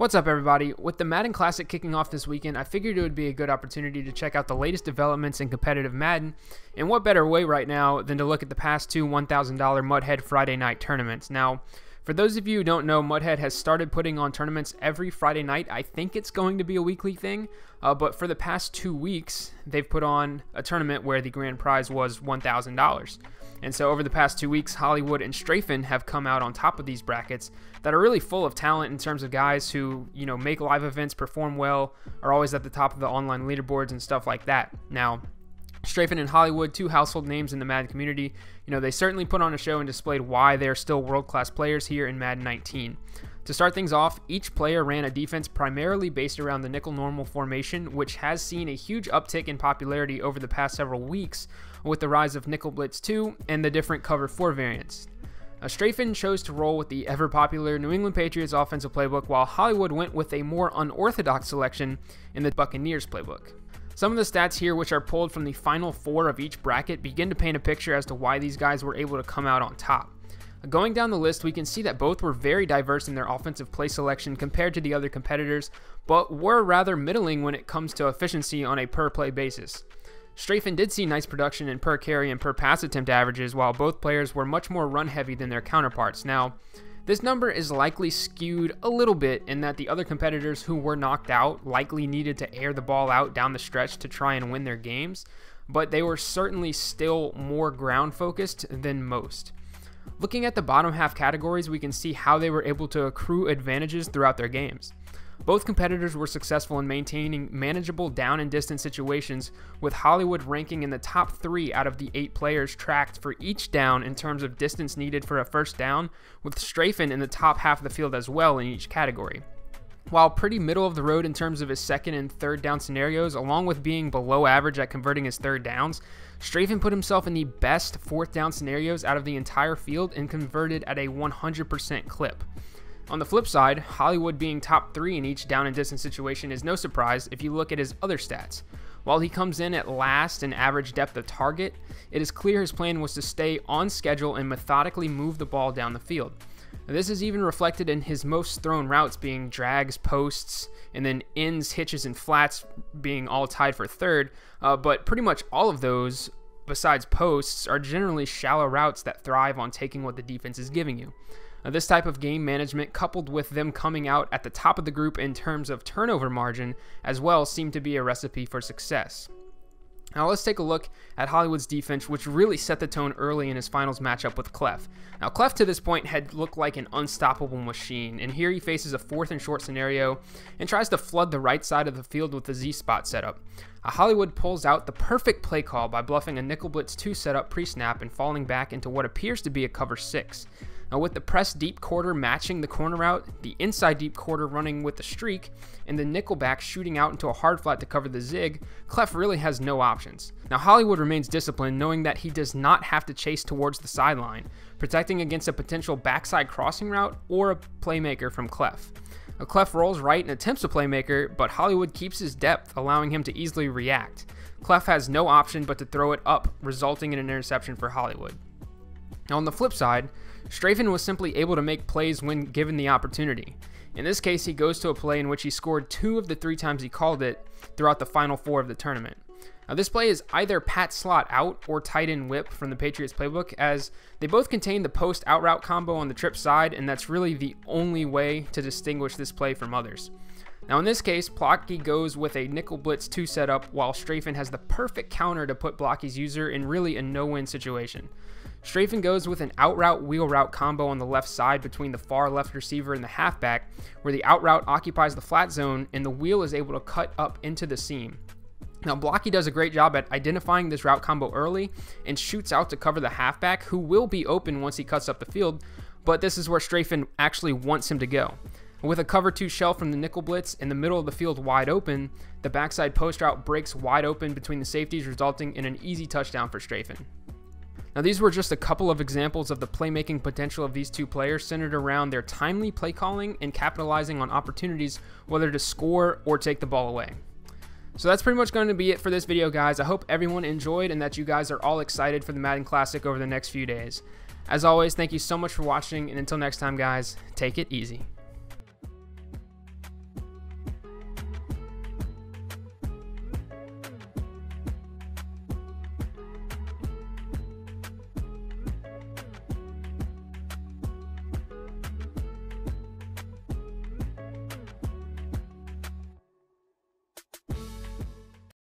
What's up, everybody? With the Madden Classic kicking off this weekend, I figured it would be a good opportunity to check out the latest developments in competitive Madden, and what better way right now than to look at the past two $1,000 Muthead Friday night tournaments. Now, for those of you who don't know, Muthead has started putting on tournaments every Friday night. I think it's going to be a weekly thing, uh, but for the past two weeks, they've put on a tournament where the grand prize was $1,000. And so over the past two weeks, Hollywood and Strafin have come out on top of these brackets that are really full of talent in terms of guys who, you know, make live events, perform well, are always at the top of the online leaderboards and stuff like that. Now, Strafin and Hollywood, two household names in the Madden community, you know, they certainly put on a show and displayed why they are still world-class players here in Madden 19. To start things off, each player ran a defense primarily based around the nickel normal formation, which has seen a huge uptick in popularity over the past several weeks with the rise of nickel blitz 2 and the different cover 4 variants. Uh, Strafin chose to roll with the ever popular New England Patriots offensive playbook, while Hollywood went with a more unorthodox selection in the Buccaneers playbook. Some of the stats here, which are pulled from the final four of each bracket, begin to paint a picture as to why these guys were able to come out on top. Going down the list, we can see that both were very diverse in their offensive play selection compared to the other competitors, but were rather middling when it comes to efficiency on a per play basis. Strafin did see nice production in per carry and per pass attempt averages, while both players were much more run heavy than their counterparts. Now, this number is likely skewed a little bit in that the other competitors who were knocked out likely needed to air the ball out down the stretch to try and win their games, but they were certainly still more ground focused than most. Looking at the bottom half categories, we can see how they were able to accrue advantages throughout their games. Both competitors were successful in maintaining manageable down and distance situations, with Hollywood ranking in the top three out of the eight players tracked for each down in terms of distance needed for a first down, with Strafin in the top half of the field as well in each category. While pretty middle of the road in terms of his second and third down scenarios, along with being below average at converting his third downs, Strafin put himself in the best fourth down scenarios out of the entire field and converted at a 100% clip. On the flip side, Hollywood being top three in each down and distance situation is no surprise if you look at his other stats. While he comes in at last in average depth of target, it is clear his plan was to stay on schedule and methodically move the ball down the field. This is even reflected in his most thrown routes being drags, posts, and then ends, hitches, and flats being all tied for third. Uh, but pretty much all of those, besides posts, are generally shallow routes that thrive on taking what the defense is giving you. Now, this type of game management, coupled with them coming out at the top of the group in terms of turnover margin, as well, seemed to be a recipe for success. Now let's take a look at Hollywood's defense, which really set the tone early in his finals matchup with Clef. Now Clef to this point had looked like an unstoppable machine, and here he faces a fourth and short scenario and tries to flood the right side of the field with the Z-spot setup. Hollywood pulls out the perfect play call by bluffing a nickel blitz 2 setup pre-snap and falling back into what appears to be a cover 6. Now with the press deep quarter matching the corner route, the inside deep quarter running with the streak, and the nickelback shooting out into a hard flat to cover the zig, Clef really has no options. Now Hollywood remains disciplined knowing that he does not have to chase towards the sideline, protecting against a potential backside crossing route or a playmaker from Clef. Clef rolls right and attempts a playmaker, but Hollywood keeps his depth, allowing him to easily react. Clef has no option but to throw it up, resulting in an interception for Hollywood. Now on the flip side, Strafin was simply able to make plays when given the opportunity. In this case, he goes to a play in which he scored two of the three times he called it throughout the final four of the tournament. Now, this play is either pat slot out or tight end whip from the Patriots playbook, as they both contain the post out route combo on the trip side, and that's really the only way to distinguish this play from others. Now, in this case, Blocky goes with a nickel blitz 2 setup, while Strafin has the perfect counter to put Blocky's user in really a no win situation. Strafin goes with an out route wheel route combo on the left side between the far left receiver and the halfback, where the out route occupies the flat zone and the wheel is able to cut up into the seam. Now, Blocky does a great job at identifying this route combo early and shoots out to cover the halfback, who will be open once he cuts up the field, but this is where Strafin actually wants him to go. With a cover 2 shell from the nickel blitz in the middle of the field wide open, the backside post route breaks wide open between the safeties, resulting in an easy touchdown for Strafin. Now, these were just a couple of examples of the playmaking potential of these two players centered around their timely play calling and capitalizing on opportunities, whether to score or take the ball away. So that's pretty much going to be it for this video, guys. I hope everyone enjoyed and that you guys are all excited for the Madden Classic over the next few days. As always, thank you so much for watching, and until next time, guys, take it easy.